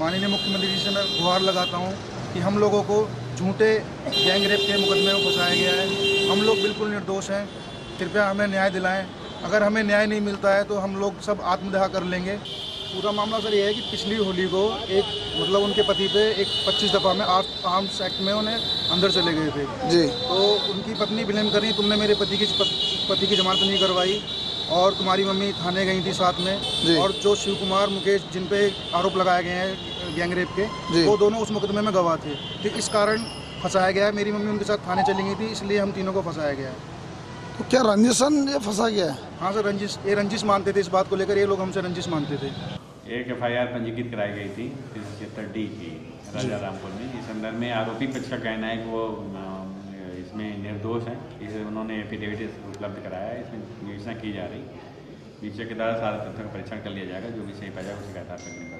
माननीय मुख्यमंत्री जी से मैं गुहार लगाता हूँ कि हम लोगों को झूठे गैंग रेप के मुकदमे में फंसाया गया है। हम लोग बिल्कुल निर्दोष हैं। कृपया हमें न्याय दिलाएँ। अगर हमें न्याय नहीं मिलता है तो हम लोग सब आत्मदाह कर लेंगे। पूरा मामला सर ये है कि पिछली होली को एक मतलब उनके पति पे एक 25 दफ़ा में आर्म्स एक्ट में उन्हें अंदर चले गए थे। जी। तो उनकी पत्नी ब्लेम कर रही तुमने मेरे पति की पति की जमानत नहीं करवाई। और तुम्हारी मम्मी थाने गई थी साथ में। और जो शिव कुमार मुकेश जिन पे आरोप लगाए गए हैं गैंग रेप के वो दोनों उस मुकदमे में गवाह थे। तो इस कारण फंसाया गया है। मेरी मम्मी उनके साथ थाने चली गई थी इसलिए हम तीनों को फंसाया गया है। तो क्या रंजिशन ये फंसा गया है? हाँ सर रंजिश ये रंजिश मानते थे इस बात को लेकर ये लोग हमसे रंजिश मानते थे। एक एफ़ आई आर पंजीकृत कराई गई थी छिहत्तर डी की राजा रामपुर में। इस संदर्भ में आरोपी पक्ष का कहना है कि वो इसमें निर्दोष हैं। इसे उन्होंने एफिडेविट उपलब्ध कराया है। इसमें विवेचना की जा रही। नीचे के द्वारा सारे तथ्यों का परीक्षण कर लिया जाएगा, जो भी सही पाया जाएगा उसी उसे आधार है